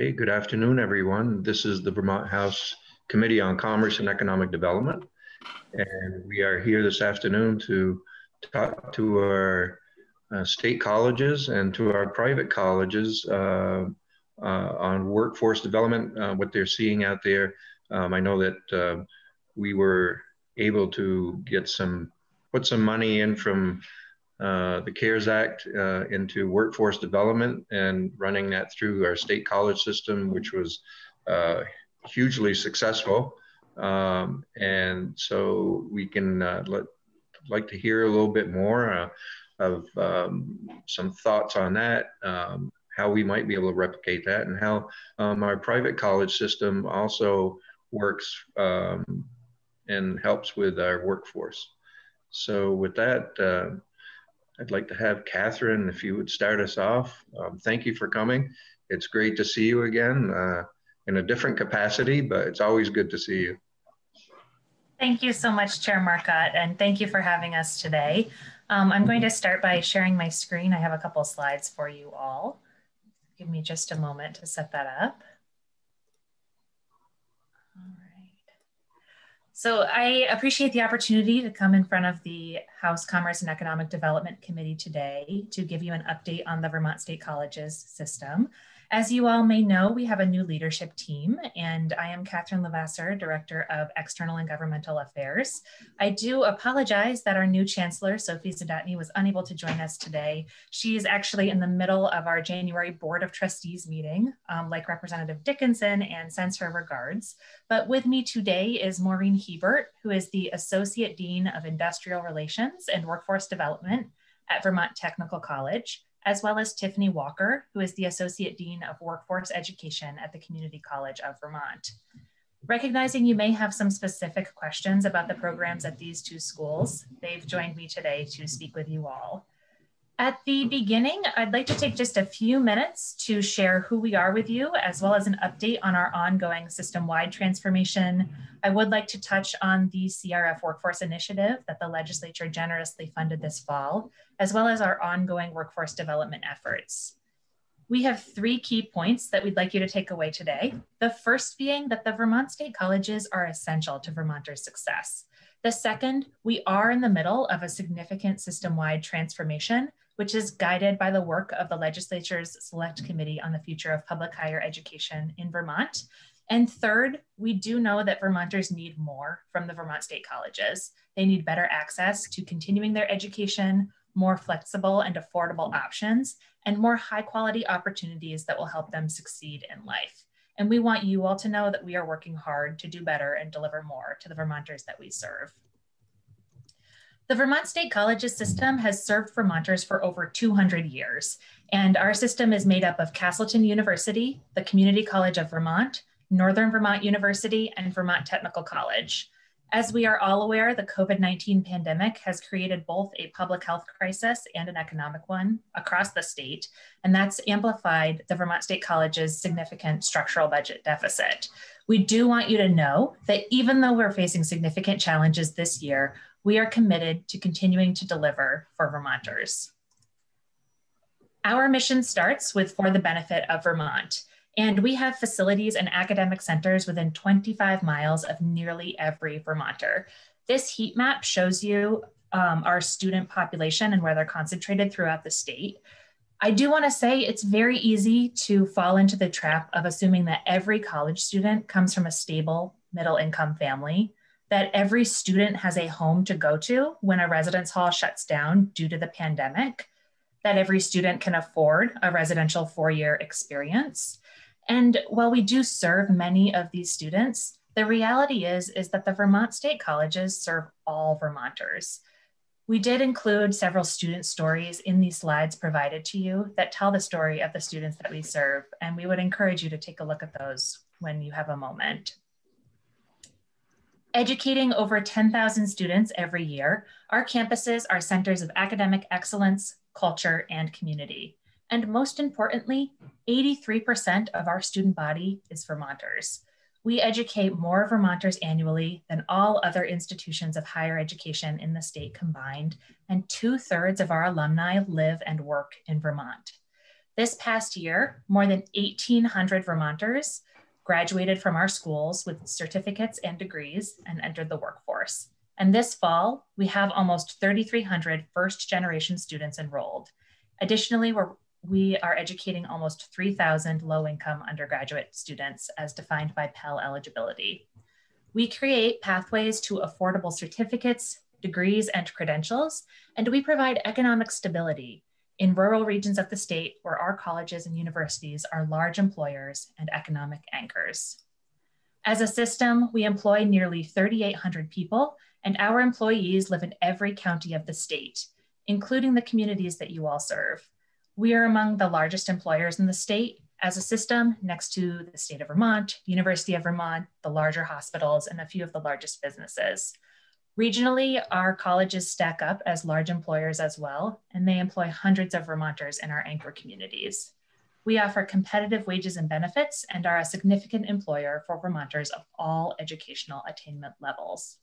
Okay, good afternoon, everyone. This is the Vermont House Committee on Commerce and Economic Development. And we are here this afternoon to talk to our uh, state colleges and to our private colleges uh, uh, on workforce development, uh, what they're seeing out there. Um, I know that uh, we were able to get some, put some money in from uh, the CARES Act uh, into workforce development and running that through our state college system, which was uh, hugely successful. Um, and so we can uh, let, like to hear a little bit more uh, of um, some thoughts on that, um, how we might be able to replicate that, and how um, our private college system also works um, and helps with our workforce. So with that, I'd like to have Catherine, if you would start us off. Um, thank you for coming. It's great to see you again uh, in a different capacity, but it's always good to see you. Thank you so much, Chair Marcotte, and thank you for having us today. Um, I'm going to start by sharing my screen. I have a couple slides for you all. Give me just a moment to set that up. So I appreciate the opportunity to come in front of the House Commerce and Economic Development Committee today to give you an update on the Vermont State Colleges system. As you all may know, we have a new leadership team, and I am Catherine Levasseur, Director of External and Governmental Affairs. I do apologize that our new Chancellor, Sophie Zdatny, was unable to join us today. She is actually in the middle of our January Board of Trustees meeting, um, like Representative Dickinson, and sends her regards. But with me today is Maureen Hebert, who is the Associate Dean of Industrial Relations and Workforce Development at Vermont Technical College as well as Tiffany Walker, who is the Associate Dean of Workforce Education at the Community College of Vermont. Recognizing you may have some specific questions about the programs at these two schools, they've joined me today to speak with you all. At the beginning, I'd like to take just a few minutes to share who we are with you, as well as an update on our ongoing system-wide transformation. I would like to touch on the CRF Workforce Initiative that the legislature generously funded this fall, as well as our ongoing workforce development efforts. We have three key points that we'd like you to take away today. The first being that the Vermont State Colleges are essential to Vermonters' success. The second, we are in the middle of a significant system-wide transformation which is guided by the work of the legislature's Select Committee on the Future of Public Higher Education in Vermont. And third, we do know that Vermonters need more from the Vermont State Colleges. They need better access to continuing their education, more flexible and affordable options, and more high quality opportunities that will help them succeed in life. And we want you all to know that we are working hard to do better and deliver more to the Vermonters that we serve. The Vermont State Colleges system has served Vermonters for over 200 years, and our system is made up of Castleton University, the Community College of Vermont, Northern Vermont University, and Vermont Technical College. As we are all aware, the COVID 19 pandemic has created both a public health crisis and an economic one across the state, and that's amplified the Vermont State College's significant structural budget deficit. We do want you to know that even though we're facing significant challenges this year, we are committed to continuing to deliver for Vermonters. Our mission starts with For the Benefit of Vermont, and we have facilities and academic centers within 25 miles of nearly every Vermonter. This heat map shows you um, our student population and where they're concentrated throughout the state. I do want to say it's very easy to fall into the trap of assuming that every college student comes from a stable middle income family that every student has a home to go to when a residence hall shuts down due to the pandemic, that every student can afford a residential four year experience. And while we do serve many of these students, the reality is, is that the Vermont State Colleges serve all Vermonters. We did include several student stories in these slides provided to you that tell the story of the students that we serve, and we would encourage you to take a look at those when you have a moment. Educating over 10,000 students every year, our campuses are centers of academic excellence, culture, and community. And most importantly, 83% of our student body is Vermonters. We educate more Vermonters annually than all other institutions of higher education in the state combined, and two thirds of our alumni live and work in Vermont. This past year, more than 1,800 Vermonters graduated from our schools with certificates and degrees and entered the workforce. And this fall, we have almost 3,300 first generation students enrolled. Additionally, we're, we are educating almost 3,000 low income undergraduate students as defined by Pell eligibility. We create pathways to affordable certificates, degrees, and credentials, and we provide economic stability in rural regions of the state where our colleges and universities are large employers and economic anchors. As a system, we employ nearly 3,800 people and our employees live in every county of the state, including the communities that you all serve. We are among the largest employers in the state as a system next to the state of Vermont, University of Vermont, the larger hospitals, and a few of the largest businesses. Regionally, our colleges stack up as large employers as well, and they employ hundreds of Vermonters in our anchor communities. We offer competitive wages and benefits and are a significant employer for Vermonters of all educational attainment levels.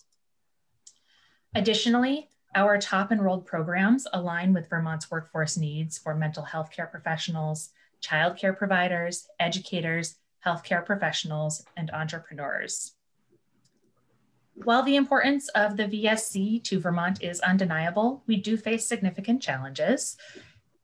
Additionally, our top enrolled programs align with Vermont's workforce needs for mental health care professionals, childcare providers, educators, healthcare professionals, and entrepreneurs. While the importance of the VSC to Vermont is undeniable, we do face significant challenges.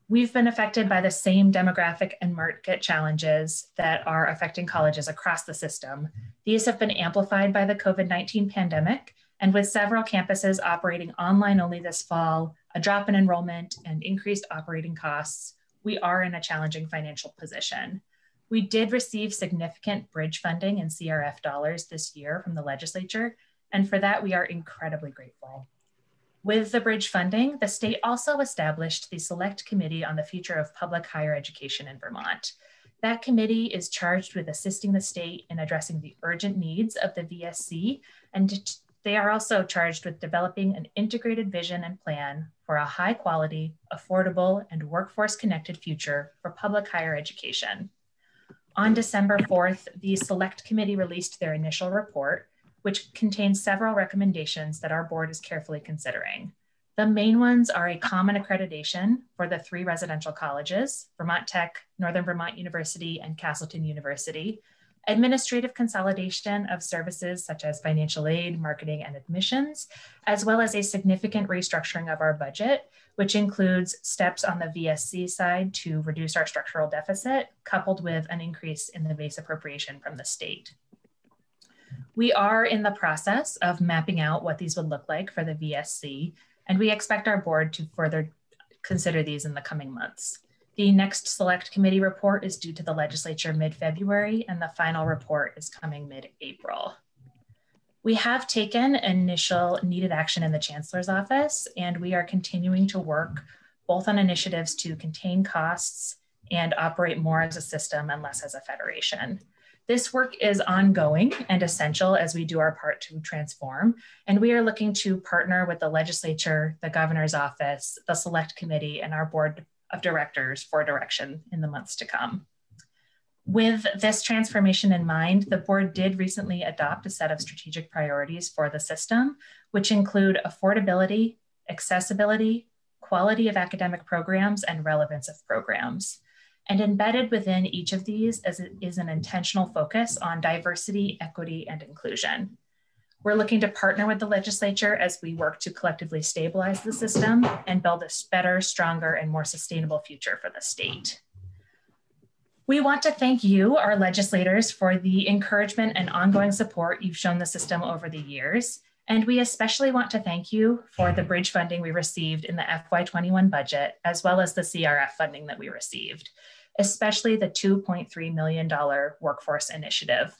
We've been affected by the same demographic and market challenges that are affecting colleges across the system. These have been amplified by the COVID 19 pandemic and with several campuses operating online only this fall, a drop in enrollment, and increased operating costs, we are in a challenging financial position. We did receive significant bridge funding and CRF dollars this year from the legislature, and for that, we are incredibly grateful. With the bridge funding, the state also established the Select Committee on the Future of Public Higher Education in Vermont. That committee is charged with assisting the state in addressing the urgent needs of the VSC and they are also charged with developing an integrated vision and plan for a high quality, affordable, and workforce connected future for public higher education. On December 4th, the Select Committee released their initial report, which contains several recommendations that our board is carefully considering. The main ones are a common accreditation for the three residential colleges, Vermont Tech, Northern Vermont University, and Castleton University, administrative consolidation of services such as financial aid, marketing, and admissions, as well as a significant restructuring of our budget, which includes steps on the VSC side to reduce our structural deficit, coupled with an increase in the base appropriation from the state. We are in the process of mapping out what these would look like for the VSC, and we expect our board to further consider these in the coming months. The next select committee report is due to the legislature mid-February and the final report is coming mid-April. We have taken initial needed action in the chancellor's office and we are continuing to work both on initiatives to contain costs and operate more as a system and less as a federation. This work is ongoing and essential as we do our part to transform. And we are looking to partner with the legislature, the governor's office, the select committee, and our board of directors for direction in the months to come. With this transformation in mind, the board did recently adopt a set of strategic priorities for the system, which include affordability, accessibility, quality of academic programs, and relevance of programs. And embedded within each of these is, is an intentional focus on diversity, equity, and inclusion. We're looking to partner with the legislature as we work to collectively stabilize the system and build a better, stronger, and more sustainable future for the state. We want to thank you, our legislators, for the encouragement and ongoing support you've shown the system over the years. And we especially want to thank you for the bridge funding we received in the FY21 budget, as well as the CRF funding that we received, especially the $2.3 million workforce initiative.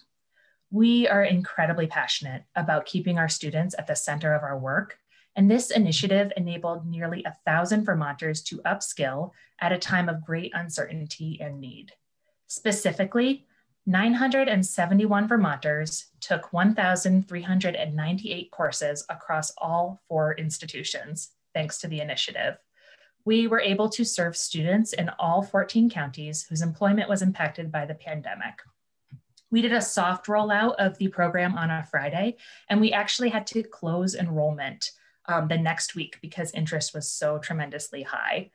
We are incredibly passionate about keeping our students at the center of our work, and this initiative enabled nearly a thousand Vermonters to upskill at a time of great uncertainty and need. Specifically, 971 Vermonters took 1,398 courses across all four institutions, thanks to the initiative. We were able to serve students in all 14 counties whose employment was impacted by the pandemic. We did a soft rollout of the program on a Friday, and we actually had to close enrollment um, the next week because interest was so tremendously high.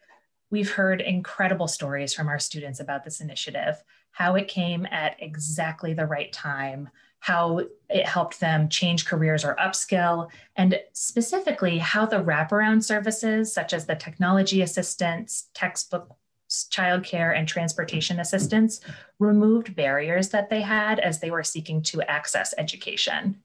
We've heard incredible stories from our students about this initiative, how it came at exactly the right time, how it helped them change careers or upskill, and specifically how the wraparound services, such as the technology assistance, textbook, childcare, and transportation assistance, removed barriers that they had as they were seeking to access education.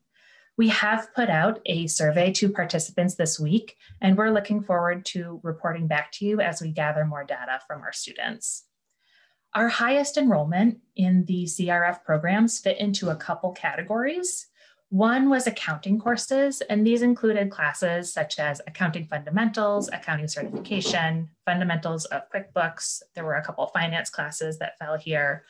We have put out a survey to participants this week, and we're looking forward to reporting back to you as we gather more data from our students. Our highest enrollment in the CRF programs fit into a couple categories. One was accounting courses, and these included classes such as accounting fundamentals, accounting certification, fundamentals of QuickBooks. There were a couple finance classes that fell here.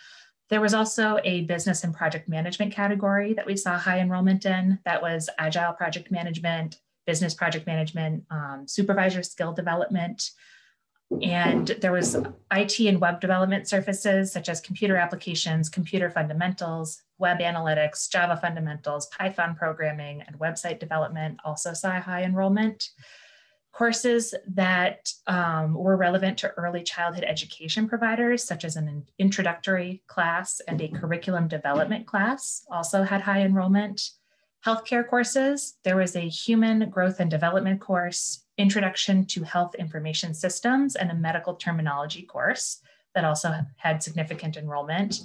There was also a business and project management category that we saw high enrollment in. That was agile project management, business project management, um, supervisor skill development, and there was IT and web development services such as computer applications, computer fundamentals, web analytics, Java fundamentals, Python programming, and website development also saw high enrollment. Courses that um, were relevant to early childhood education providers, such as an introductory class and a curriculum development class, also had high enrollment. Healthcare courses, there was a human growth and development course, Introduction to Health Information Systems and a medical terminology course that also had significant enrollment.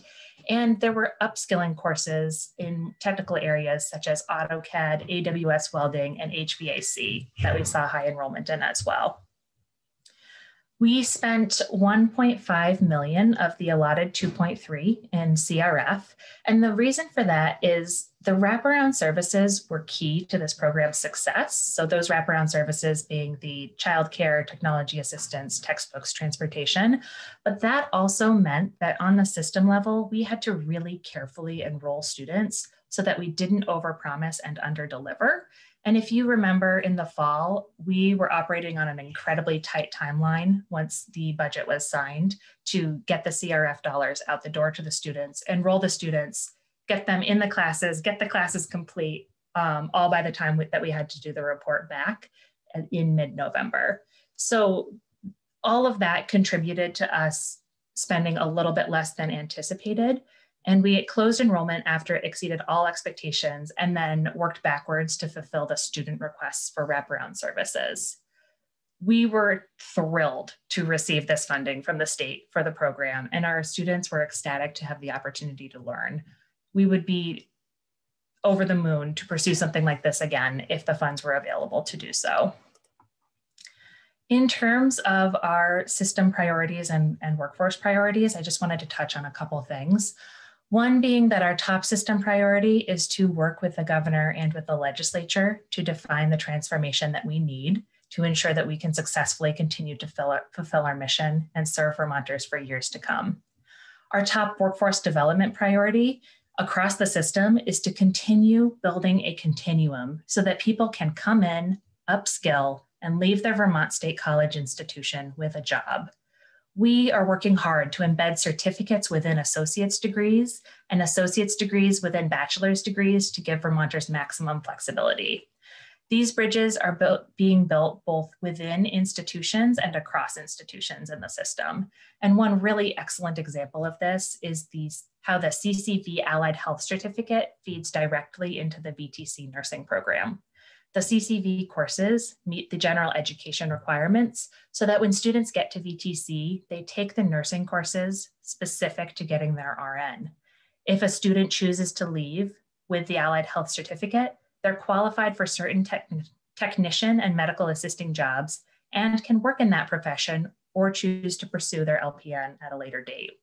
And there were upskilling courses in technical areas such as AutoCAD, AWS welding, and HVAC that we saw high enrollment in as well. We spent 1.5 million of the allotted 2.3 in CRF. And the reason for that is the wraparound services were key to this program's success. So, those wraparound services being the childcare, technology assistance, textbooks, transportation. But that also meant that on the system level, we had to really carefully enroll students so that we didn't overpromise and underdeliver. And if you remember in the fall, we were operating on an incredibly tight timeline once the budget was signed to get the CRF dollars out the door to the students, enroll the students, get them in the classes, get the classes complete, um, all by the time that we had to do the report back in mid-November. So all of that contributed to us spending a little bit less than anticipated. And we closed enrollment after it exceeded all expectations and then worked backwards to fulfill the student requests for wraparound services. We were thrilled to receive this funding from the state for the program, and our students were ecstatic to have the opportunity to learn we would be over the moon to pursue something like this again if the funds were available to do so. In terms of our system priorities and, and workforce priorities, I just wanted to touch on a couple things. One being that our top system priority is to work with the governor and with the legislature to define the transformation that we need to ensure that we can successfully continue to our, fulfill our mission and serve Vermonters for years to come. Our top workforce development priority across the system is to continue building a continuum so that people can come in, upskill, and leave their Vermont State College institution with a job. We are working hard to embed certificates within associate's degrees and associate's degrees within bachelor's degrees to give Vermonters maximum flexibility. These bridges are built, being built both within institutions and across institutions in the system. And one really excellent example of this is these, how the CCV Allied Health Certificate feeds directly into the VTC nursing program. The CCV courses meet the general education requirements so that when students get to VTC, they take the nursing courses specific to getting their RN. If a student chooses to leave with the Allied Health Certificate, they're qualified for certain technician and medical assisting jobs and can work in that profession or choose to pursue their LPN at a later date.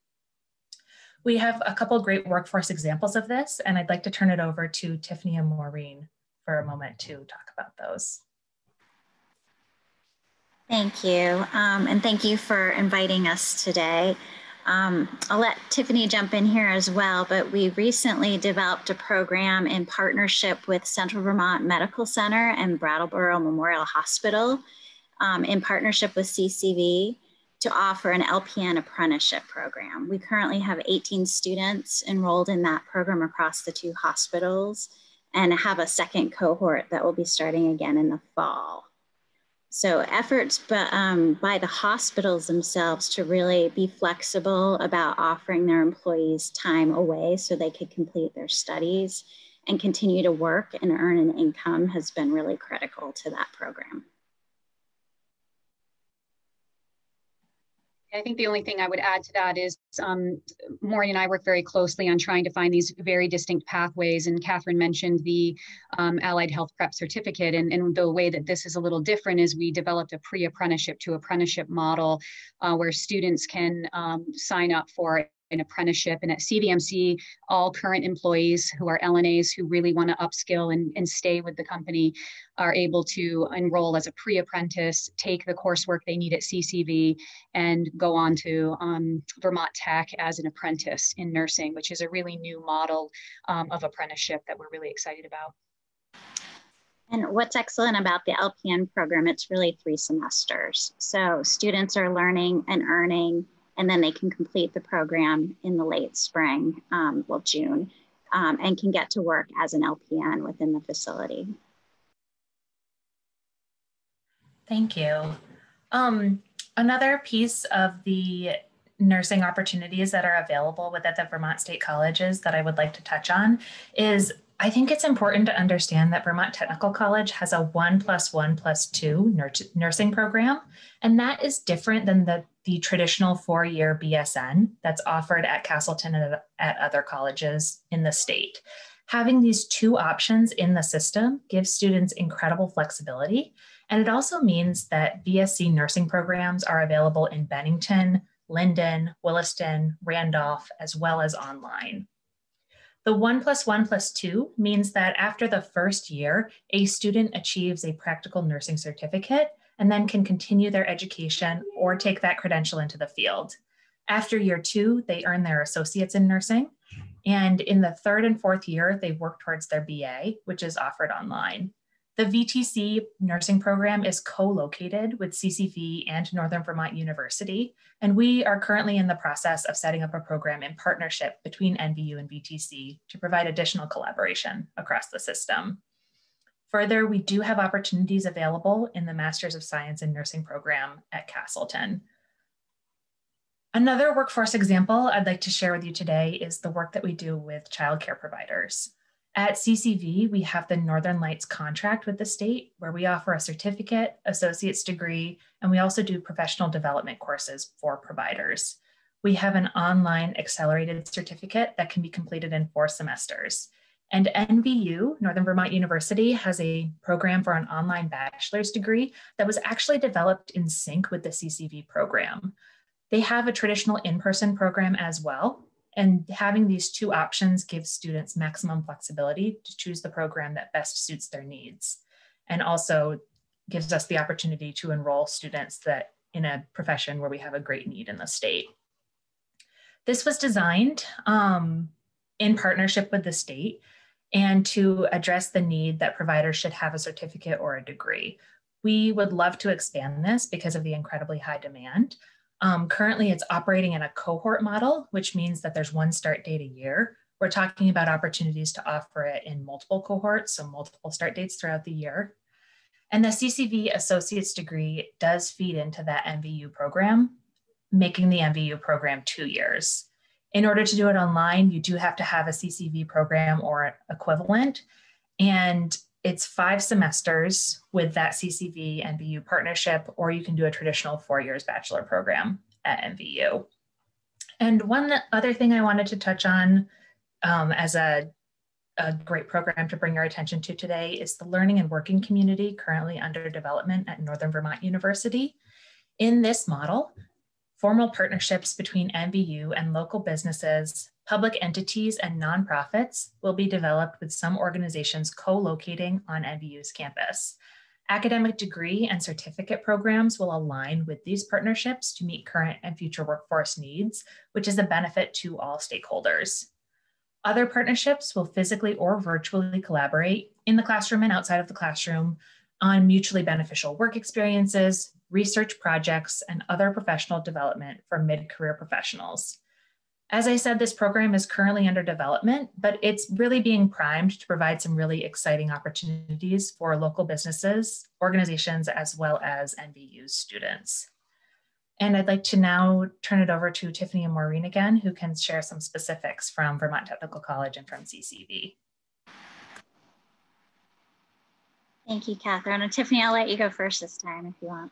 We have a couple great workforce examples of this, and I'd like to turn it over to Tiffany and Maureen for a moment to talk about those. Thank you, um, and thank you for inviting us today. Um, I'll let Tiffany jump in here as well, but we recently developed a program in partnership with Central Vermont Medical Center and Brattleboro Memorial Hospital um, in partnership with CCV to offer an LPN apprenticeship program. We currently have 18 students enrolled in that program across the two hospitals and have a second cohort that will be starting again in the fall. So efforts but, um, by the hospitals themselves to really be flexible about offering their employees time away so they could complete their studies and continue to work and earn an income has been really critical to that program. I think the only thing I would add to that is um, Maureen and I work very closely on trying to find these very distinct pathways. And Catherine mentioned the um, Allied Health Prep Certificate. And, and, the way that this is a little different is we developed a pre-apprenticeship to apprenticeship model uh, where students can um, sign up for an apprenticeship. And at CVMC, all current employees who are LNAs who really want to upskill and, and stay with the company are able to enroll as a pre-apprentice, take the coursework they need at CCV, and go on to um, Vermont Tech as an apprentice in nursing, which is a really new model um, of apprenticeship that we're really excited about. And what's excellent about the LPN program, it's really three semesters. So students are learning and earning and then they can complete the program in the late spring, um, well, June, um, and can get to work as an LPN within the facility. Thank you. Um, another piece of the nursing opportunities that are available within the Vermont State Colleges that I would like to touch on is I think it's important to understand that Vermont Technical College has a one plus one plus two nursing program, and that is different than the, the traditional four year BSN that's offered at Castleton and at other colleges in the state. Having these two options in the system gives students incredible flexibility, and it also means that VSC nursing programs are available in Bennington, Lyndon, Williston, Randolph, as well as online. The one plus one plus two means that after the first year, a student achieves a practical nursing certificate and then can continue their education or take that credential into the field. After year two, they earn their associates in nursing. And in the third and fourth year, they work towards their BA, which is offered online. The VTC nursing program is co-located with CCV and Northern Vermont University, and we are currently in the process of setting up a program in partnership between NVU and VTC to provide additional collaboration across the system. Further, we do have opportunities available in the Masters of Science in Nursing program at Castleton. Another workforce example I'd like to share with you today is the work that we do with childcare providers. At CCV, we have the Northern Lights contract with the state where we offer a certificate, associate's degree, and we also do professional development courses for providers. We have an online accelerated certificate that can be completed in four semesters. And NVU, Northern Vermont University, has a program for an online bachelor's degree that was actually developed in sync with the CCV program. They have a traditional in person program as well, and having these two options gives students maximum flexibility to choose the program that best suits their needs. And also gives us the opportunity to enroll students that in a profession where we have a great need in the state. This was designed um, in partnership with the state and to address the need that providers should have a certificate or a degree. We would love to expand this because of the incredibly high demand, um, currently, it's operating in a cohort model, which means that there's one start date a year. We're talking about opportunities to offer it in multiple cohorts, so multiple start dates throughout the year. And the CCV associate's degree does feed into that NVU program, making the NVU program two years. In order to do it online, you do have to have a CCV program or equivalent. And it's five semesters with that CCV NVU partnership, or you can do a traditional four years bachelor program at NVU. And one other thing I wanted to touch on um, as a, a great program to bring your attention to today is the learning and working community currently under development at Northern Vermont University. In this model, formal partnerships between NVU and local businesses, public entities, and nonprofits will be developed with some organizations co-locating on NVU's campus. Academic degree and certificate programs will align with these partnerships to meet current and future workforce needs, which is a benefit to all stakeholders. Other partnerships will physically or virtually collaborate in the classroom and outside of the classroom on mutually beneficial work experiences, research projects, and other professional development for mid-career professionals. As I said, this program is currently under development, but it's really being primed to provide some really exciting opportunities for local businesses, organizations, as well as NVU students. And I'd like to now turn it over to Tiffany and Maureen again, who can share some specifics from Vermont Technical College and from CCV. Thank you, Catherine. And Tiffany, I'll let you go first this time if you want.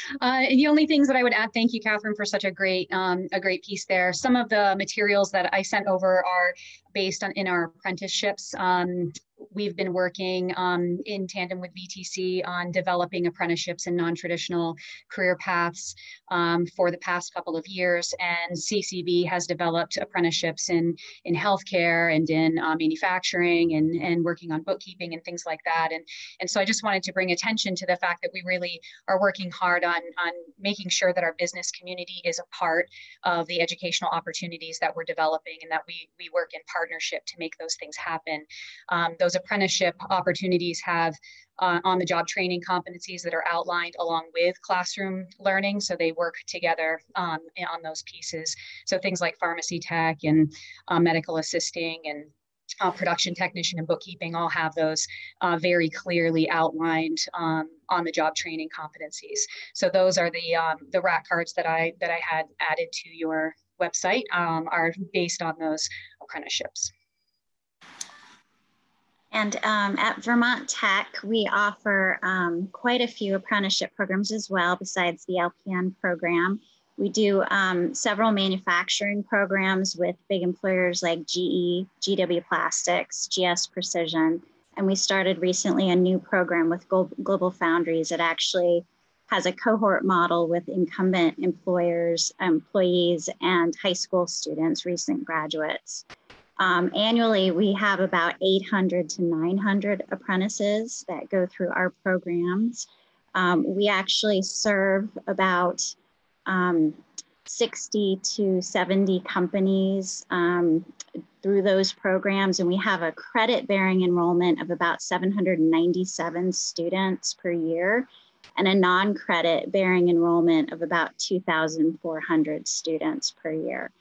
uh, the only things that I would add, thank you, Catherine, for such a great um, a great piece there. Some of the materials that I sent over are based on in our apprenticeships. Um, we've been working um, in tandem with VTC on developing apprenticeships and non-traditional career paths um, for the past couple of years. And CCV has developed apprenticeships in, in healthcare and in uh, manufacturing and, and working on bookkeeping and things like that. And, and so I just wanted to bring attention to the fact that we really are working hard on, on making sure that our business community is a part of the educational opportunities that we're developing and that we, we work in partnership to make those things happen. Um, those apprenticeship opportunities have uh, on the job training competencies that are outlined along with classroom learning. So they work together um, on those pieces. So things like pharmacy tech and uh, medical assisting and uh, production technician and bookkeeping all have those uh, very clearly outlined um, on the job training competencies. So those are the um, the rat cards that I that I had added to your website um, are based on those apprenticeships. And um, at Vermont Tech, we offer um, quite a few apprenticeship programs as well, besides the LPN program. We do um, several manufacturing programs with big employers like GE, GW Plastics, GS Precision. And we started recently a new program with GlobalFoundries that actually has a cohort model with incumbent employers, employees, and high school students, recent graduates. Um, annually, we have about 800 to 900 apprentices that go through our programs. Um, we actually serve about um, 60 to 70 companies um, through those programs, and we have a credit bearing enrollment of about 797 students per year and a non credit bearing enrollment of about 2,400 students per year.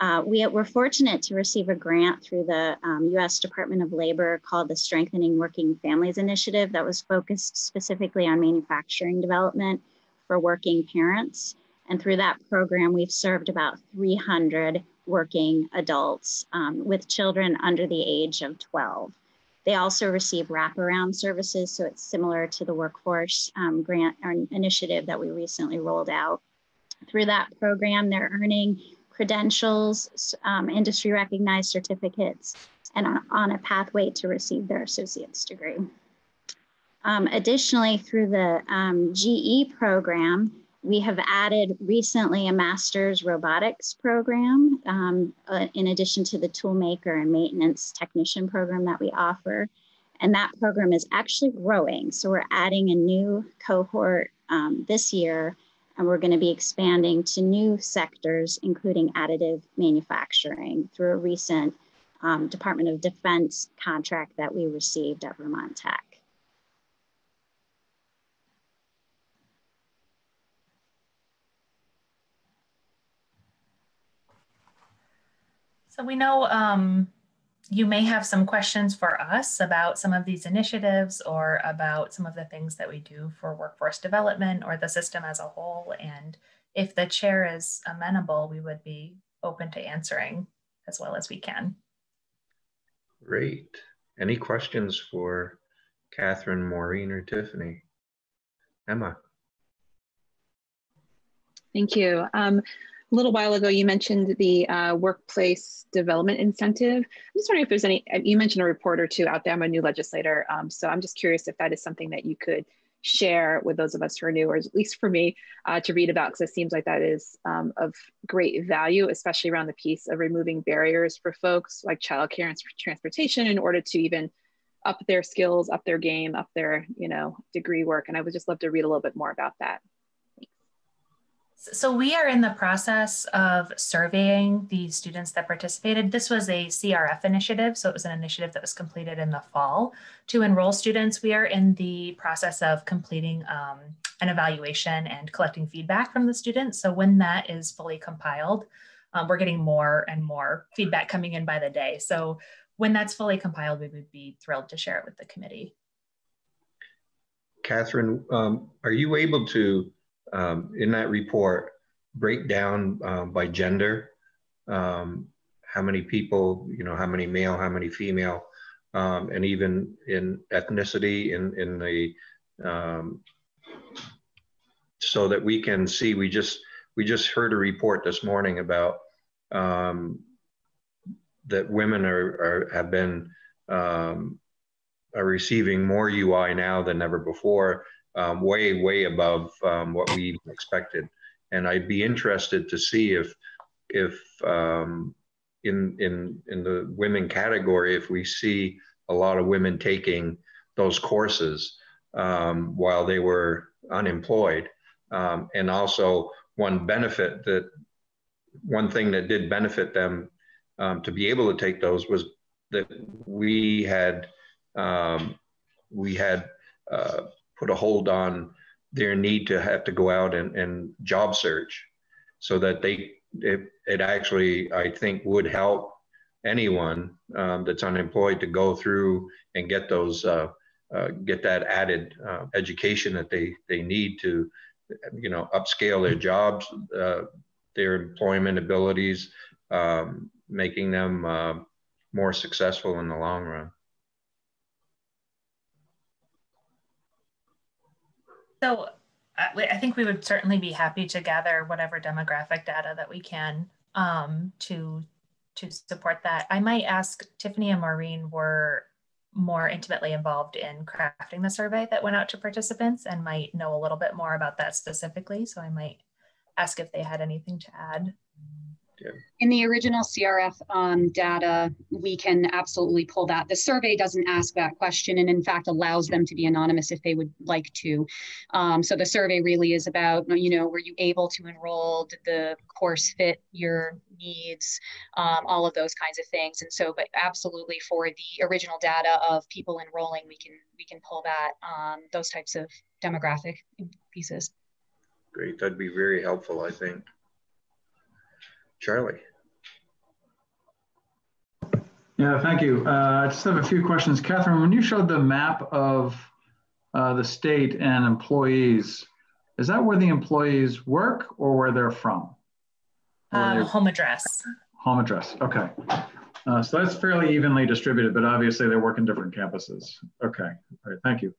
Uh, we were fortunate to receive a grant through the um, US Department of Labor called the Strengthening Working Families Initiative that was focused specifically on manufacturing development for working parents. And through that program, we've served about 300 working adults um, with children under the age of 12. They also receive wraparound services, so it's similar to the workforce um, grant or initiative that we recently rolled out. Through that program, they're earning credentials, um, industry recognized certificates, and on, a pathway to receive their associate's degree. Um, additionally, through the um, GE program, we have added recently a master's robotics program um, uh, in addition to the toolmaker and maintenance technician program that we offer. And that program is actually growing. So we're adding a new cohort um, this year and we're going to be expanding to new sectors, including additive manufacturing through a recent um, Department of Defense contract that we received at Vermont Tech. So we know um, you may have some questions for us about some of these initiatives or about some of the things that we do for workforce development or the system as a whole. And if the chair is amenable, we would be open to answering as well as we can. Great. Any questions for Catherine, Maureen, or Tiffany? Emma. Thank you. Um, a little while ago, you mentioned the uh, workplace development incentive. I'm just wondering if there's any, you mentioned a report or two out there. I'm a new legislator. Um, so I'm just curious if that is something that you could share with those of us who are new, or at least for me, uh, to read about, because it seems like that is um, of great value, especially around the piece of removing barriers for folks like childcare and transportation in order to even up their skills, up their game, up their, you know, degree work. And I would just love to read a little bit more about that. So we are in the process of surveying the students that participated. This was a CRF initiative, so it was an initiative that was completed in the fall to enroll students. We are in the process of completing um, an evaluation and collecting feedback from the students. So when that is fully compiled, um, we're getting more and more feedback coming in by the day. So when that's fully compiled, we would be thrilled to share it with the committee. Catherine, um, are you able to, um, in that report, break down um, by gender um, how many people, you know, how many male, how many female, um, and even in ethnicity in, in the, um, so that we can see, we just, we just heard a report this morning about um, that women are, are have been are receiving more UI now than ever before, um, way way above um, what we expected. And I'd be interested to see if if um, in in in the women category, if we see a lot of women taking those courses um, while they were unemployed, um, and also one benefit that one thing that did benefit them um, to be able to take those was that we had um, we had uh, put a hold on their need to have to go out and, and job search so that they it, it actually i think would help anyone um, that's unemployed to go through and get those uh, uh, get that added uh, education that they they need to you know upscale their jobs uh, their employment abilities um, making them uh, more successful in the long run so I think we would certainly be happy to gather whatever demographic data that we can um, to to support that. I might ask Tiffany and Maureen were more intimately involved in crafting the survey that went out to participants and might know a little bit more about that specifically. So I might ask if they had anything to add. In the original CRF um, data, we can absolutely pull that. The survey doesn't ask that question and in fact allows them to be anonymous if they would like to. Um, so the survey really is about, you know, were you able to enroll? Did the course fit your needs? Um, all of those kinds of things. And so, but absolutely for the original data of people enrolling, we can, we can pull that, um, those types of demographic pieces. Great, that'd be very helpful, I think. Charlie. Yeah, thank you. Uh, I just have a few questions. Catherine, when you showed the map of uh, the state and employees, is that where the employees work or where they're from? Uh, home address. Home address, okay. Uh, so that's fairly evenly distributed, but obviously they work in different campuses. Okay, all right, thank you.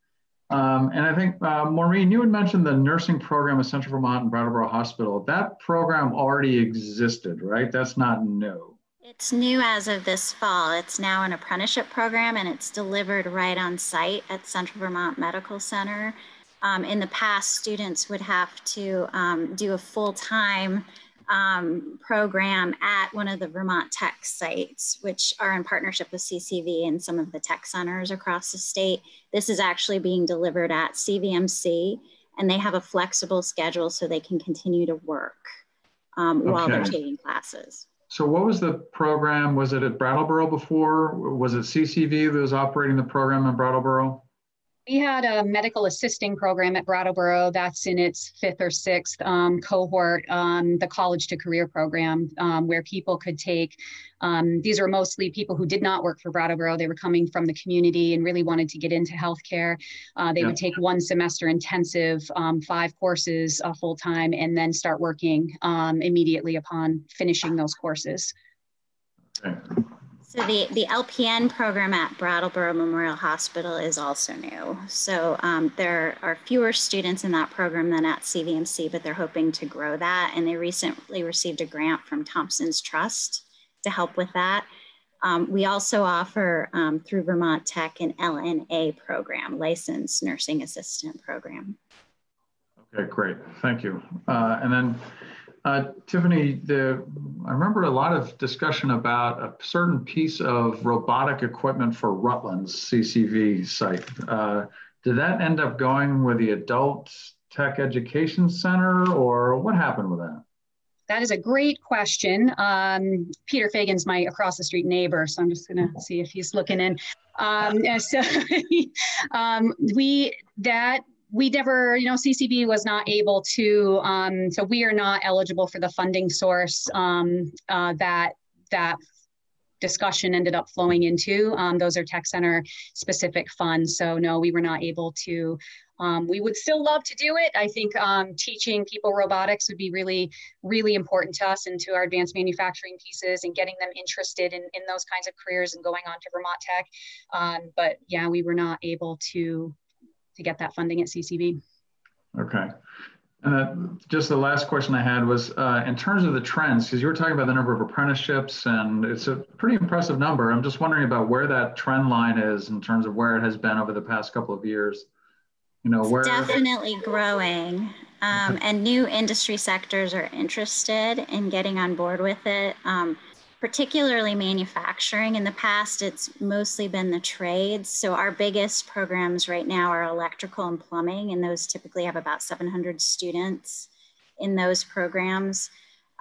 Um, and I think, uh, Maureen, you had mentioned the nursing program at Central Vermont and Brattleboro Hospital. That program already existed, right? That's not new. It's new as of this fall. It's now an apprenticeship program and it's delivered right on site at Central Vermont Medical Center. Um, in the past, students would have to um, do a full time um, program at one of the Vermont Tech sites, which are in partnership with CCV and some of the tech centers across the state. This is actually being delivered at CVMC, and they have a flexible schedule so they can continue to work um, okay. while they're taking classes. So, what was the program? Was it at Brattleboro before? Was it CCV that was operating the program in Brattleboro? We had a medical assisting program at Brattleboro that's in its fifth or sixth um, cohort, um, the college to career program, um, where people could take. Um, these were mostly people who did not work for Brattleboro. They were coming from the community and really wanted to get into healthcare. Uh, they yeah. would take one semester intensive, um, five courses uh, full time, and then start working um, immediately upon finishing those courses. Okay. So the, the LPN program at Brattleboro Memorial Hospital is also new. So um, there are fewer students in that program than at CVMC, but they're hoping to grow that. And they recently received a grant from Thompson's Trust to help with that. Um, we also offer um, through Vermont Tech an LNA program, licensed nursing assistant program. Okay, great. Thank you. Uh, and then uh, Tiffany, the, I remember a lot of discussion about a certain piece of robotic equipment for Rutland's CCV site. Uh, did that end up going with the Adult Tech Education Center, or what happened with that? That is a great question. Um, Peter Fagan's my across the street neighbor, so I'm just going to see if he's looking in. Um, so um, we that we never, you know, CCV was not able to, um, so we are not eligible for the funding source um, uh, that that discussion ended up flowing into. Um, those are tech center specific funds. So no, we were not able to. Um, we would still love to do it. I think um, teaching people robotics would be really, really important to us and to our advanced manufacturing pieces and getting them interested in, in those kinds of careers and going on to Vermont Tech. Um, but yeah, we were not able to to get that funding at CCV. Okay. Uh, just the last question I had was uh, in terms of the trends, because you were talking about the number of apprenticeships, and it's a pretty impressive number. I'm just wondering about where that trend line is in terms of where it has been over the past couple of years. You know, where definitely growing, um, and new industry sectors are interested in getting on board with it. Um, particularly manufacturing. In the past, it's mostly been the trades. So our biggest programs right now are electrical and plumbing, and those typically have about 700 students in those programs.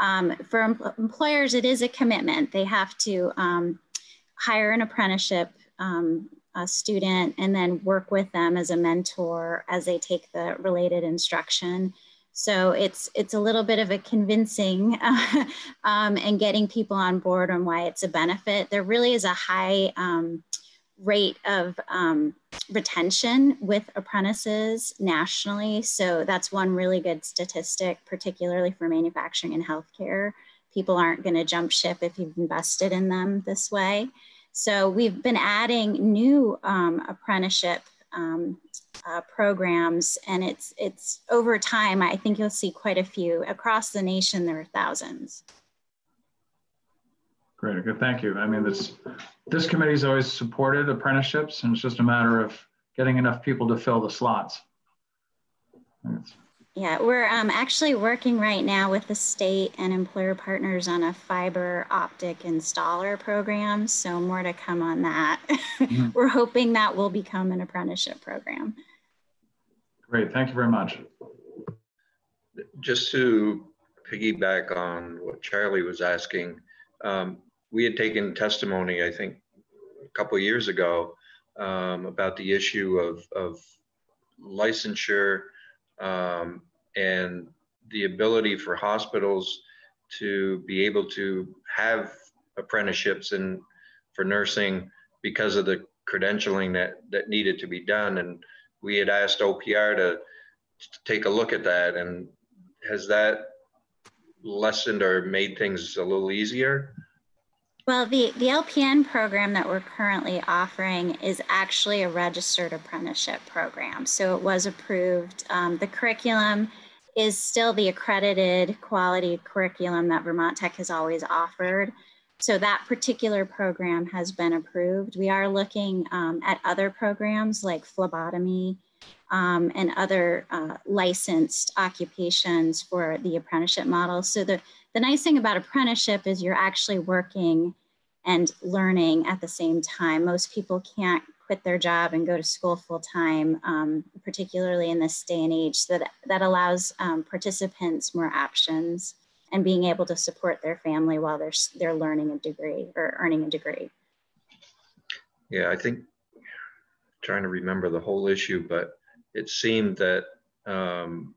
Um, for em employers, it is a commitment. They have to um, hire an apprenticeship um, student and then work with them as a mentor as they take the related instruction. So it's it's a little bit of a convincing um, and getting people on board on why it's a benefit. There really is a high um, rate of um, retention with apprentices nationally. So that's one really good statistic, particularly for manufacturing and healthcare. People aren't going to jump ship if you've invested in them this way. So we've been adding new um, apprenticeship um, uh, programs, and it's it's over time. I think you'll see quite a few across the nation. There are thousands. Great, good, thank you. I mean, this this committee's always supported apprenticeships, and it's just a matter of getting enough people to fill the slots. Yeah, we're um, actually working right now with the state and employer partners on a fiber optic installer program. So more to come on that. Mm-hmm. we're hoping that will become an apprenticeship program. Great, thank you very much. Just to piggyback on what Charlie was asking, um, we had taken testimony, I think, a couple years ago um, about the issue of, of licensure um, and the ability for hospitals to be able to have apprenticeships and for nursing because of the credentialing that that needed to be done and we had asked OPR to, to take a look at that and has that lessened or made things a little easier well, the, the LPN program that we're currently offering is actually a registered apprenticeship program. So it was approved. Um, the curriculum is still the accredited quality curriculum that Vermont Tech has always offered. So that particular program has been approved. We are looking um, at other programs like phlebotomy um, and other uh, licensed occupations for the apprenticeship model. So the the nice thing about apprenticeship is you're actually working and learning at the same time. Most people can't quit their job and go to school full time, um, particularly in this day and age. That, that allows um, participants more options and being able to support their family while they're, they're learning a degree or earning a degree. Yeah, I think trying to remember the whole issue, but it seemed that um,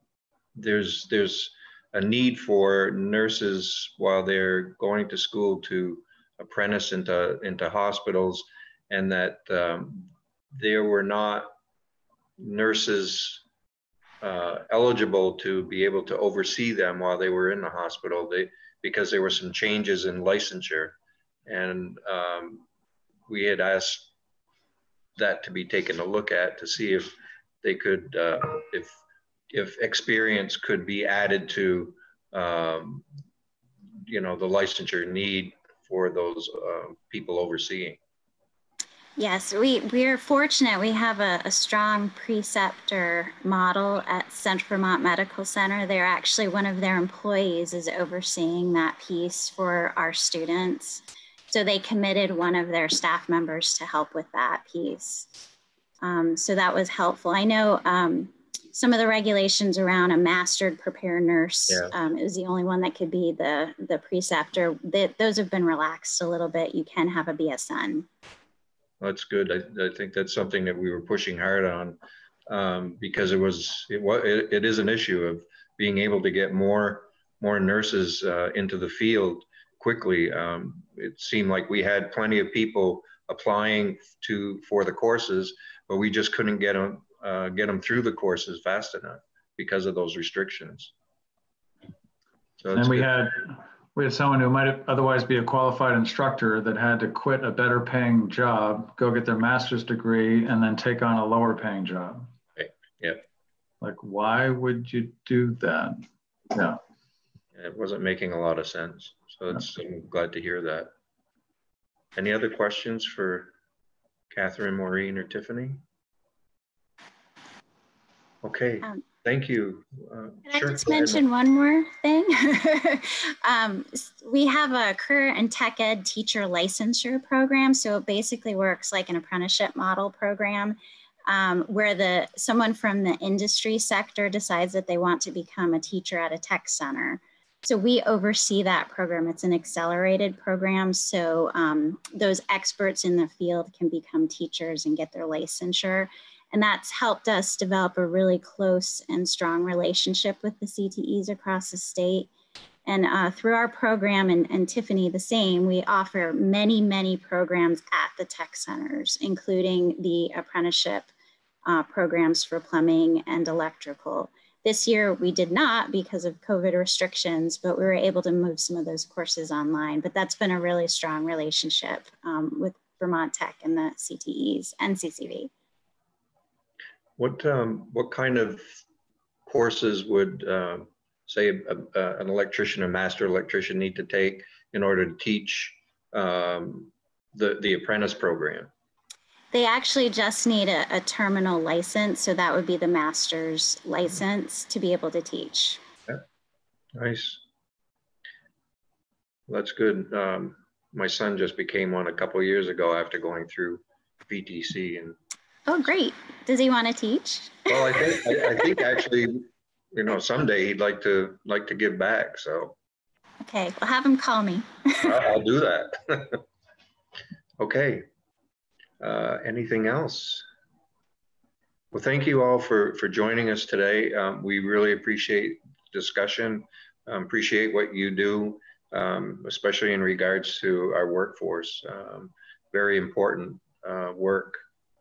there's there's a need for nurses while they're going to school to apprentice into into hospitals, and that um, there were not nurses uh, eligible to be able to oversee them while they were in the hospital. They because there were some changes in licensure, and um, we had asked that to be taken a look at to see if they could uh, if if experience could be added to um, you know the licensure need for those uh, people overseeing. Yes, we, we are fortunate. We have a, a, strong preceptor model at Central Vermont Medical Center. They're actually one of their employees is overseeing that piece for our students. So they committed one of their staff members to help with that piece. Um, so that was helpful. I know um, some of the regulations around a mastered prepared nurse yeah. um, is the only one that could be the the preceptor. That those have been relaxed a little bit. You can have a BSN. That's good. I, I think that's something that we were pushing hard on um, because it was it, it, it is an issue of being able to get more more nurses uh, into the field quickly. Um, it seemed like we had plenty of people applying to for the courses, but we just couldn't get them uh, get them through the courses fast enough because of those restrictions. So and we good. had we had someone who might otherwise be a qualified instructor that had to quit a better paying job, go get their master's degree, and then take on a lower paying job. Right. Yep. Like, why would you do that? Yeah. It wasn't making a lot of sense. So it's, I'm glad to hear that. Any other questions for Catherine, Maureen, or Tiffany? Okay. Um, Thank you. Uh, Can sure, I just mention one more thing? um, we have a career and tech ed teacher licensure program. So it basically works like an apprenticeship model program um, where the someone from the industry sector decides that they want to become a teacher at a tech center. So we oversee that program. It's an accelerated program. So um, those experts in the field can become teachers and get their licensure. And that's helped us develop a really close and strong relationship with the CTEs across the state. And uh, through our program, and, and, Tiffany the same, we offer many, many programs at the tech centers, including the apprenticeship uh, programs for plumbing and electrical. This year we did not because of COVID restrictions, but we were able to move some of those courses online. But that's been a really strong relationship um, with Vermont Tech and the CTEs and CCV. What um, what kind of courses would uh, say a, a, an electrician, a master electrician, need to take in order to teach um, the the apprentice program? They actually just need a, a, terminal license, so that would be the master's license to be able to teach. Yeah. Nice. That's good. Um, my son just became one a couple years ago after going through VTC, and Oh, great. Does he want to teach? Well, I think I, I think actually, you know, someday he'd like to like to give back. So. Okay, we'll have him call me. I'll do that. okay. Uh, anything else? Well, thank you all for for joining us today. Um, we really appreciate discussion. Um, appreciate what you do, um, especially in regards to our workforce. Um, very important uh, work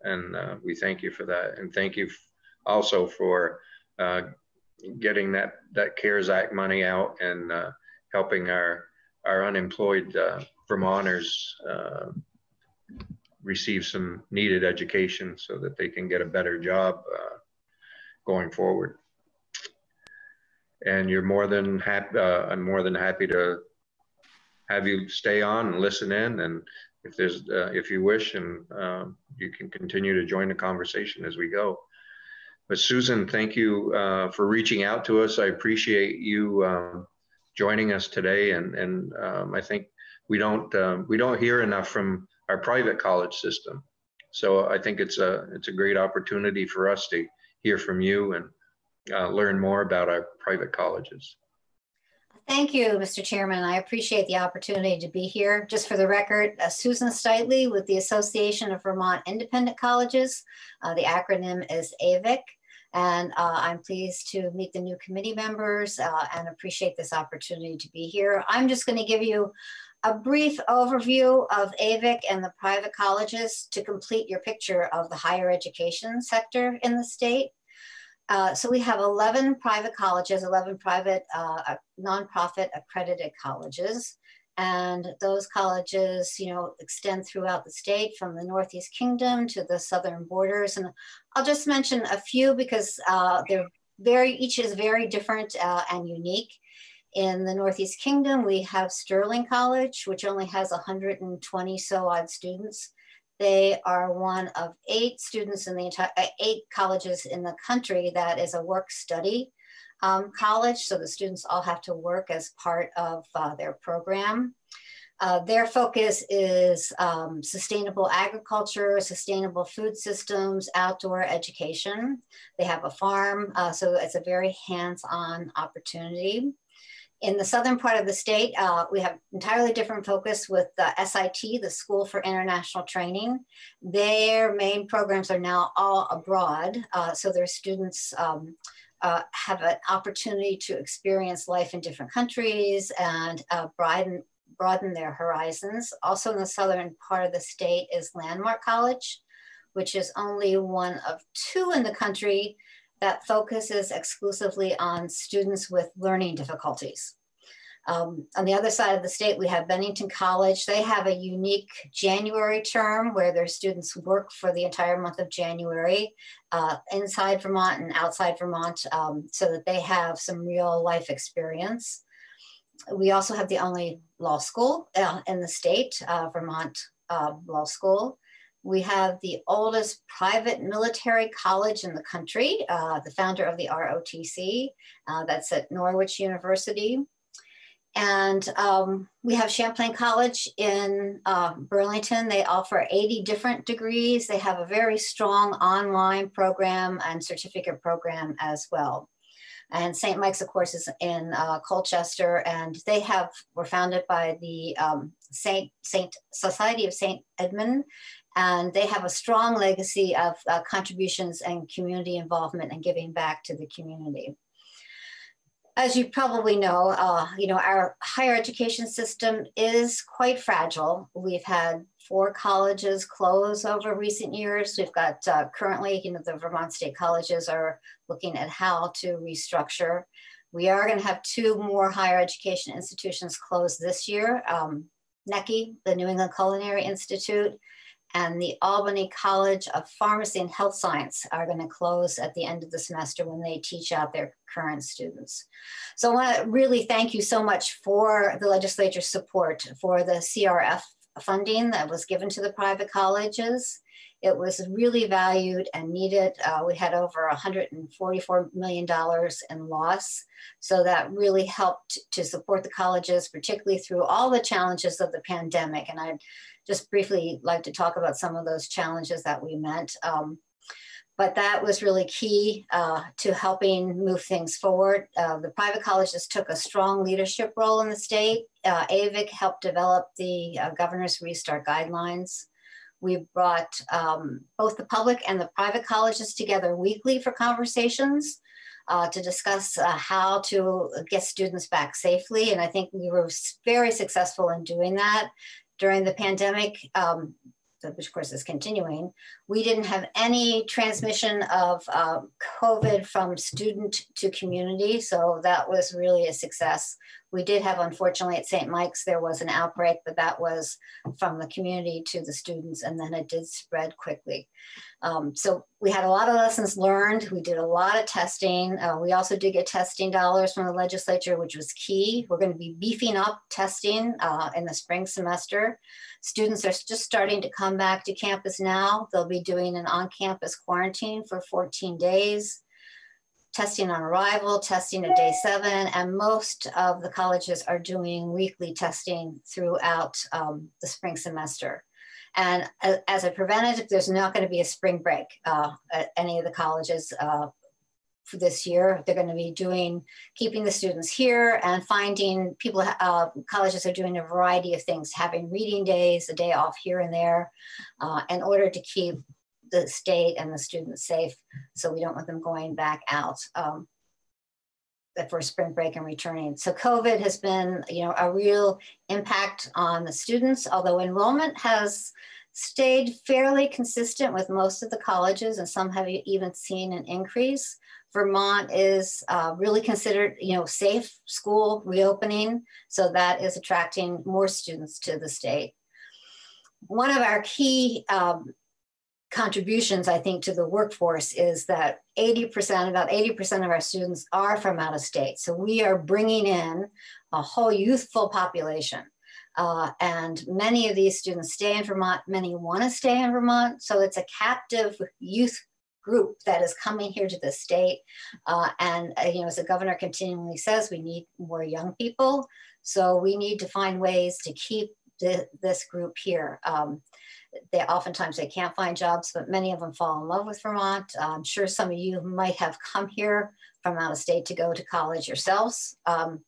and uh, we thank you for that. And thank you also for uh, getting that that CARES Act money out and uh, helping our our unemployed uh, Vermonters uh, receive some needed education so that they can get a better job uh, going forward. And you're more than happy. I'm more than happy to have you stay on and listen in and if there's uh, if you wish and um, you can continue to join the conversation as we go. But susan thank you uh, for reaching out to us. I appreciate you um, joining us today and and um, i think we don't um, we don't hear enough from our private college system. So i think it's a it's a great opportunity for us to hear from you and uh, learn more about our private colleges Thank you, Mr. Chairman. I appreciate the opportunity to be here. Just for the record, uh, Susan Stitely with the Association of Vermont Independent Colleges. Uh, the acronym is AVIC. And uh, I'm pleased to meet the new committee members uh, and appreciate this opportunity to be here. I'm just going to give you a brief overview of AVIC and the private colleges to complete your picture of the higher education sector in the state. Uh, so we have 11 private colleges, 11 private uh, nonprofit accredited colleges. And those colleges, you know, extend throughout the state from the Northeast Kingdom to the southern borders. And I'll just mention a few because uh, they're very, each is very different uh, and unique. In the Northeast Kingdom, we have Sterling College, which only has 120 so odd students. They are one of eight students in the entire, uh, eight colleges in the country that is a work study um, college. So the students all have to work as part of uh, their program. Uh, their focus is um, sustainable agriculture, sustainable food systems, outdoor education. They have a farm, uh, so it's a very hands-on opportunity. In the southern part of the state, uh, we have entirely different focus with the SIT, the School for International Training. Their main programs are now all abroad, uh, so their students um, uh, have an opportunity to experience life in different countries and uh, broaden, broaden their horizons. Also in the southern part of the state is Landmark College, which is only one of two in the country that focuses exclusively on students with learning difficulties. Um, on the other side of the state, we have Bennington College. They have a unique January term where their students work for the entire month of January uh, inside Vermont and outside Vermont um, so that they have some real life experience. We also have the only law school uh, in the state, uh, Vermont uh, Law School. We have the oldest private military college in the country, uh, the founder of the ROTC, uh, that's at Norwich University. And um, we have Champlain College in uh, Burlington. They offer 80 different degrees. They have a very strong online program and certificate program as well. And St. Mike's, of course, is in uh, Colchester, and they have were founded by the um, Saint Saint Society of Saint Edmund, and they have a strong legacy of uh, contributions and community involvement and giving back to the community. As you probably know, uh, you know, our higher education system is quite fragile. We've had four colleges close over recent years. We've got uh, currently, you know, the Vermont State Colleges are looking at how to restructure. We are going to have two more higher education institutions close this year. Um, NECI, the New England Culinary Institute, and the Albany College of Pharmacy and Health Science are going to close at the end of the semester when they teach out their current students. So I want to really thank you so much for the legislature's support for the CRF funding that was given to the private colleges. It was really valued and needed. Uh, we had over $144 million in loss. So that really helped to support the colleges, particularly through all the challenges of the pandemic. And I'd just briefly like to talk about some of those challenges that we met. Um, but that was really key uh, to helping move things forward. Uh, the private colleges took a strong leadership role in the state. Uh, AVIC helped develop the uh, governor's restart guidelines. We brought um, both the public and the private colleges together weekly for conversations uh, to discuss uh, how to get students back safely. And I think we were very successful in doing that during the pandemic, um, which of course is continuing, we didn't have any transmission of uh, COVID from student to community. So that was really a success. We did have, unfortunately, at St. Mike's, there was an outbreak, but that was from the community to the students, and then it did spread quickly. Um, so we had a lot of lessons learned. We did a lot of testing. Uh, we also did get testing dollars from the legislature, which was key. We're going to be beefing up testing uh, in the spring semester. Students are just starting to come back to campus now. They'll be doing an on-campus quarantine for 14 days testing on arrival, testing at day seven, and most of the colleges are doing weekly testing throughout um, the spring semester. And as a preventative, there's not going to be a spring break uh, at any of the colleges uh, for this year. They're going to be doing, keeping the students here and finding people, uh, colleges are doing a variety of things, having reading days, a day off here and there, uh, in order to keep the state and the students safe so we don't want them going back out um, for spring break and returning. So COVID has been, you know, a real impact on the students, although enrollment has stayed fairly consistent with most of the colleges and some have even seen an increase. Vermont is uh, really considered, you know, safe school reopening. So that is attracting more students to the state. One of our key um, contributions, I think, to the workforce is that 80%, about 80% of our students are from out of state. So we are bringing in a whole youthful population. Uh, and many of these students stay in Vermont, many want to stay in Vermont. So it's a captive youth group that is coming here to the state. Uh, and, uh, you know, as the governor continually says, we need more young people. So we need to find ways to keep this group here. Um, they oftentimes they can't find jobs, but many of them fall in love with Vermont. I'm sure some of you might have come here from out of state to go to college yourselves. Um,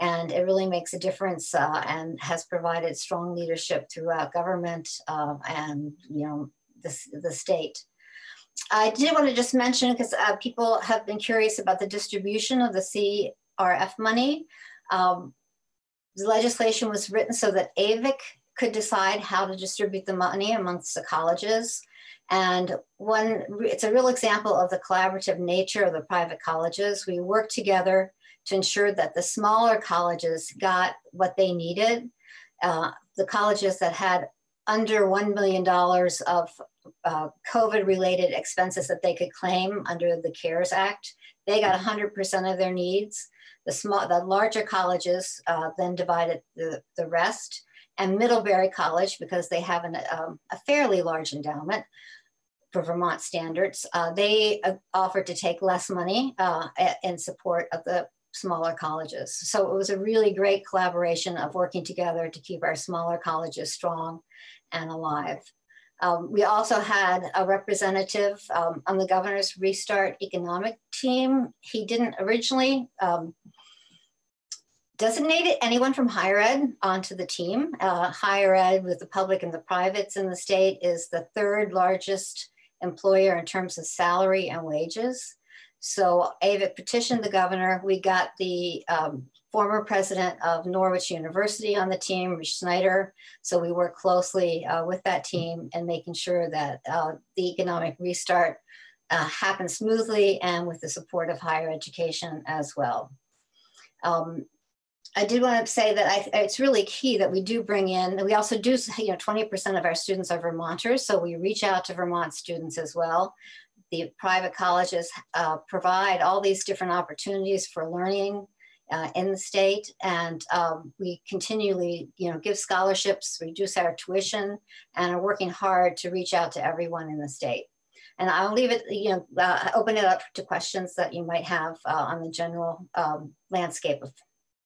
And it really makes a difference uh, and has provided strong leadership throughout government uh, and you know the, the state. I did want to just mention because uh, people have been curious about the distribution of the CRF money. Um, the legislation was written so that AVIC could decide how to distribute the money amongst the colleges. And one, it's a real example of the collaborative nature of the private colleges. We worked together to ensure that the smaller colleges got what they needed. Uh, the colleges that had under $1 million of uh, COVID related expenses that they could claim under the CARES Act, they got 100% of their needs. The, small, the larger colleges uh, then divided the, the rest. And Middlebury College, because they have an, um, a fairly large endowment, for Vermont standards, uh, they uh, offered to take less money uh, in support of the smaller colleges. So it was a really great collaboration of working together to keep our smaller colleges strong and alive. Um, we also had a representative um, on the governor's Restart Economic team. He didn't originally um, designate anyone from higher ed onto the team. Uh, higher ed with the public and the privates in the state is the third largest employer in terms of salary and wages. So AVIC petitioned the governor. We got the um, former president of Norwich University on the team, Rich Schneider. So we work closely uh, with that team and making sure that uh, the economic restart uh, happens smoothly and with the support of higher education as well. Um, I did want to say that I, it's really key that we do bring in, we also do, you know, 20% of our students are Vermonters, so we reach out to Vermont students as well. The private colleges uh, provide all these different opportunities for learning uh, in the state, and um, we continually, you know, give scholarships, reduce our tuition, and are working hard to reach out to everyone in the state. And I'll leave it, you know, uh, open it up to questions that you might have uh, on the general um, landscape of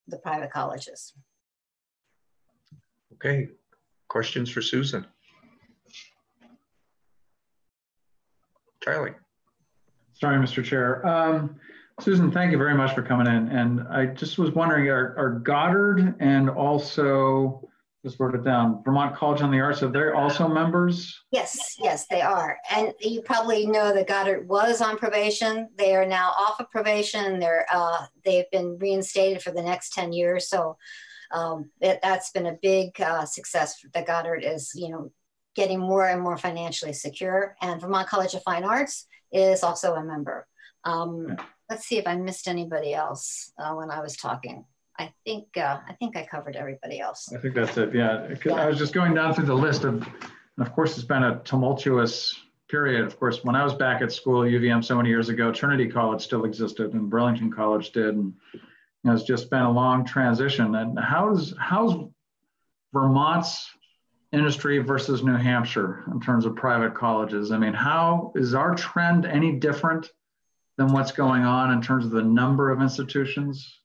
the private colleges. Okay, questions for Susan? Charlie. Sorry, Mr. Chair. Um, Susan, thank you very much for coming in. And I just was wondering, are, are Goddard and also just wrote it down. Vermont College on the Arts, are they also members? Yes, yes, they are. And you probably know that Goddard was on probation. They are now off of probation. They're uh, they've been reinstated for the next 10 years. So um, it, that's been a big uh, success that Goddard is, you know, getting more and more financially secure. And Vermont College of Fine Arts is also a member. Um, let's see if I missed anybody else uh, when I was talking. I think uh, I think I covered everybody else. I think that's it. Yeah, yeah. I was just going down through the list of, of course, it's been a tumultuous period. Of course, when I was back at school UVM so many years ago, Trinity College still existed, and Burlington College did, and you know, it's just been a long transition. And how's how's Vermont's industry versus New Hampshire in terms of private colleges? I mean, how is our trend any different than what's going on in terms of the number of institutions?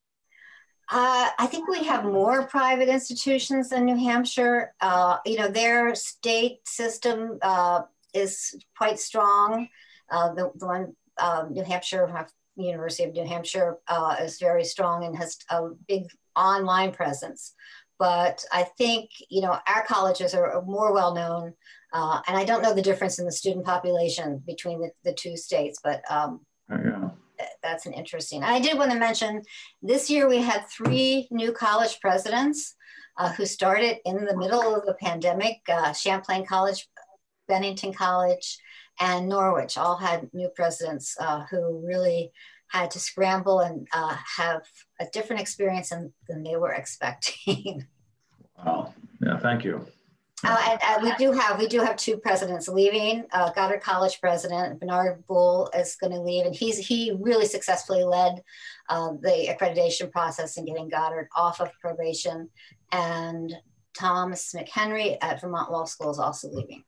Uh, I think we have more private institutions than New Hampshire. Uh, you know, their state system uh, is quite strong. Uh, the, the, one, um, New Hampshire, University of New Hampshire uh, is very strong and has a big online presence. But I think, you know, our colleges are more well known. Uh, and I don't know the difference in the student population between the, the two states, but um, oh, yeah that's an interesting. I did want to mention this year we had three new college presidents uh, who started in the middle of the pandemic. Uh, Champlain College, Bennington College, and Norwich all had new presidents uh, who really had to scramble and uh, have a different experience than, than they were expecting. wow. Yeah, thank you. Uh, and, we do have we do have two presidents leaving. Uh, Goddard College president Bernard Bull is going to leave, and he's he really successfully led uh, the accreditation process and getting Goddard off of probation. And Thomas McHenry at Vermont Law School is also leaving.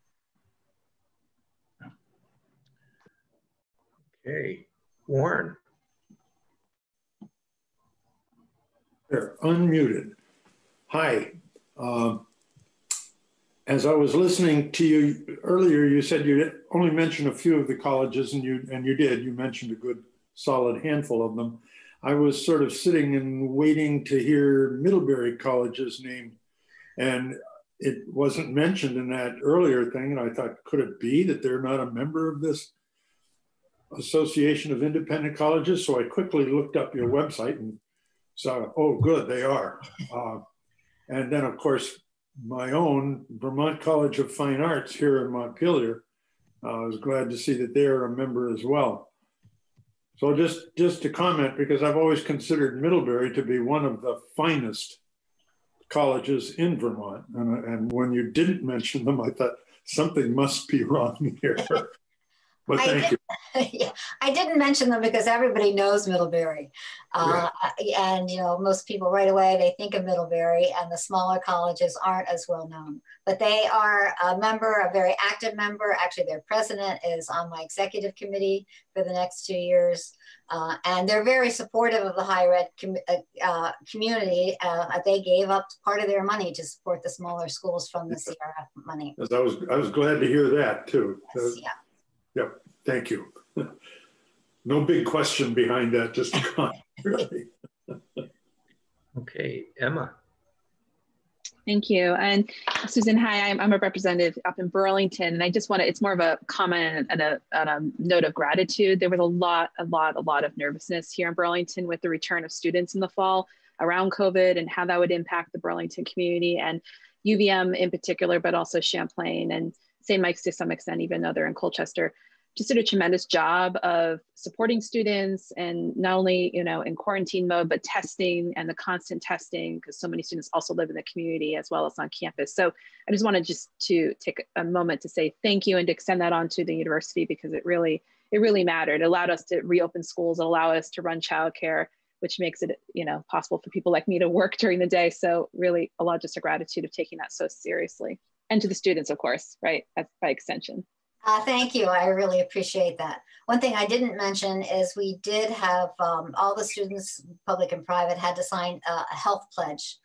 Okay, Warren. They're unmuted. Hi. Um, as I was listening to you earlier, you said you only mentioned a few of the colleges, and you and you did. You mentioned a good solid handful of them. I was sort of sitting and waiting to hear Middlebury College's name. And it wasn't mentioned in that earlier thing. And I thought, could it be that they're not a member of this Association of Independent Colleges? So I quickly looked up your website and saw, oh, good, they are. Uh, and then, of course, my own Vermont College of Fine Arts here in Montpelier. Uh, I was glad to see that they're a member as well. So just, just to comment, because I've always considered Middlebury to be one of the finest colleges in Vermont. And, and when you didn't mention them, I thought something must be wrong here. But I thank did, you. yeah, I didn't mention them because everybody knows Middlebury. Uh, And, you know, most people right away, they think of Middlebury and the smaller colleges aren't as well known. But they are a member, a very active member. Actually, their president is on my executive committee for the next two years. Uh, and they're very supportive of the higher ed com uh, uh community. Uh, they gave up part of their money to support the smaller schools from the CRF money. I was, I was glad to hear that too. Yes, yeah. Yep, thank you. No big question behind that, just a comment, really. Okay, Emma. Thank you. And Susan, hi, I'm, I'm a representative up in Burlington. And I just want to, it's more of a comment and a, and a note of gratitude. There was a lot, a lot, a lot of nervousness here in Burlington with the return of students in the fall around COVID and how that would impact the Burlington community and UVM in particular, but also Champlain and St. Mike's to some extent, even though they're in Colchester, just did a tremendous job of supporting students and not only, you know, in quarantine mode, but testing and the constant testing because so many students also live in the community as well as on campus. So I just wanted just to take a moment to say thank you and to extend that on to the university because it really, it really mattered. It allowed us to reopen schools, it allowed us to run childcare, which makes it, you know, possible for people like me to work during the day. So really a lot just a gratitude of taking that so seriously and to the students, of course, right, by extension. Uh, thank you. I really appreciate that. One thing I didn't mention is we did have um, all the students, public and private, had to sign a health pledge,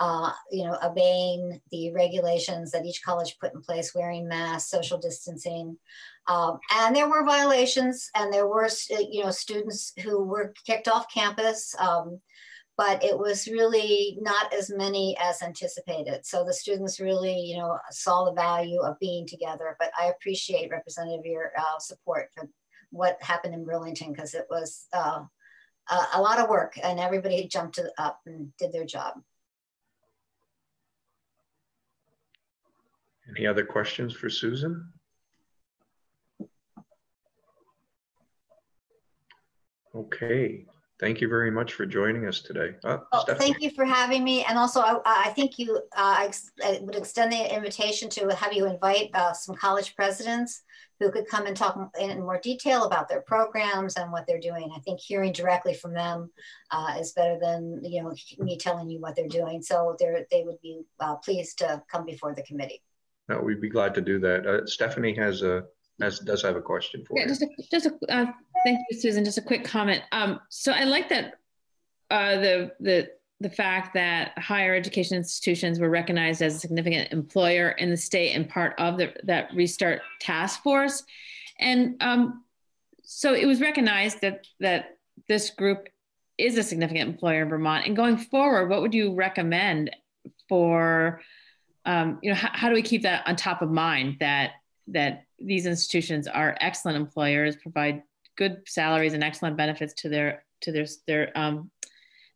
uh, you know, obeying the regulations that each college put in place, wearing masks, social distancing. Um, and there were violations and there were, you know, students who were kicked off campus. Um, but it was really not as many as anticipated. So the students really, you know, saw the value of being together. But I appreciate Representative your uh, support for what happened in Burlington because it was uh, a, a, lot of work and everybody jumped up and did their job. Any other questions for Susan? Okay, Thank you very much for joining us today. Oh, oh, thank you for having me. And also, I, I think you, uh, I would extend the invitation to have you invite uh, some college presidents who could come and talk in more detail about their programs and what they're doing. I think hearing directly from them uh, is better than you know me telling you what they're doing. So they they would be uh, pleased to come before the committee. No, we'd be glad to do that. Uh, Stephanie has a has, does have a question for yeah, you. Just a, just a, uh, thank you, Susan. Just a quick comment. Um, so I like that uh, the the the fact that higher education institutions were recognized as a significant employer in the state and part of the, that restart task force, and um, so it was recognized that that this group is a significant employer in Vermont. And going forward, what would you recommend for um, you know how, how do we keep that on top of mind that that these institutions are excellent employers, provide good salaries and excellent benefits to their to their their um,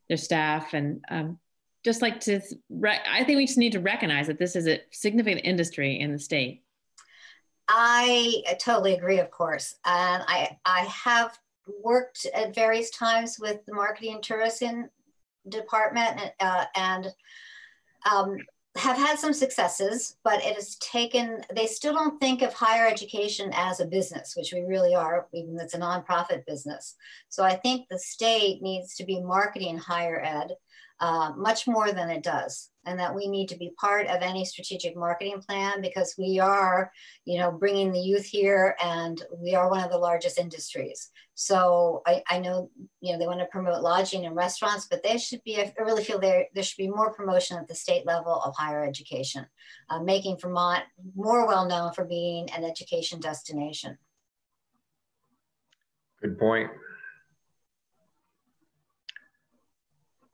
their staff, and um, just like to, I think we just need to recognize that this is a significant industry in the state. I totally agree, of course, and I I have worked at various times with the marketing and tourism department, uh, and um, have had some successes, but it has taken, they still don't think of higher education as a business, which we really are, even though it's a nonprofit business. So I think the state needs to be marketing higher ed uh, much more than it does and that we need to be part of any strategic marketing plan because we are you know bringing the youth here and we are one of the largest industries. So i, I know you know they want to promote lodging and restaurants but they should be i really feel there there should be more promotion at the state level of higher education uh, making vermont more well known for being an education destination. Good point.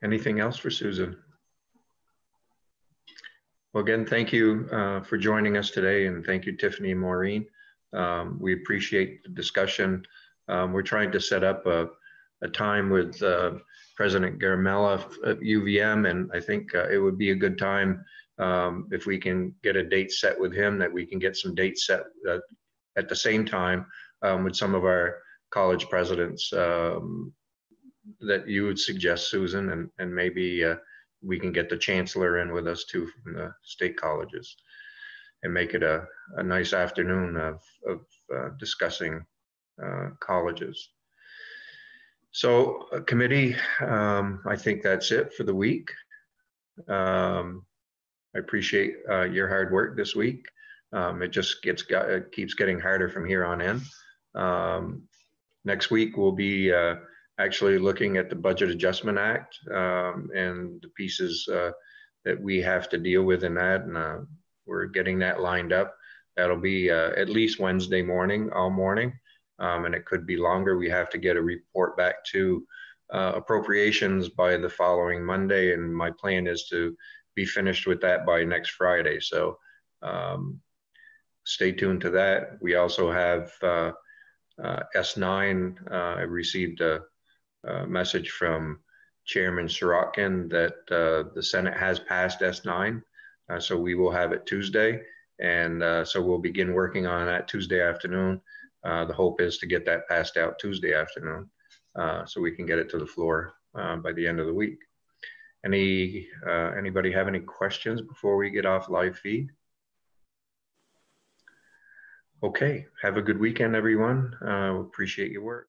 Anything else for Susan? Well, again, thank you uh, for joining us today, and thank you, Tiffany and Maureen. Um, we appreciate the discussion. Um, we're trying to set up a, a time with uh, President Garimella at UVM, and I think uh, it would be a good time um, if we can get a date set with him, that we can get some dates set uh, at the same time um, with some of our college presidents um, that you would suggest, Susan, and, and maybe uh, we can get the chancellor in with us too from the state colleges and make it a, a nice afternoon of, of uh, discussing uh, colleges. So uh, committee, um, I think that's it for the week. Um, I appreciate uh, your hard work this week. Um, it just gets it keeps getting harder from here on in. Um, next week we'll be uh, actually looking at the Budget Adjustment Act um, and the pieces uh, that we have to deal with in that, and uh, we're getting that lined up. That'll be uh, at least Wednesday morning, all morning, um, and it could be longer. We have to get a report back to uh, appropriations by the following Monday, and my plan is to be finished with that by next Friday. So um, stay tuned to that. We also have uh, uh, S9. Uh, I received a, a, message from Chairman Sirotkin that uh, the Senate has passed S9. Uh, so we will have it Tuesday. And uh, so we'll begin working on that Tuesday afternoon. the hope is to get that passed out Tuesday afternoon so we can get it to the floor by the end of the week. Any uh, anybody have any questions before we get off live feed? Okay, have a good weekend, everyone. Uh, appreciate your work.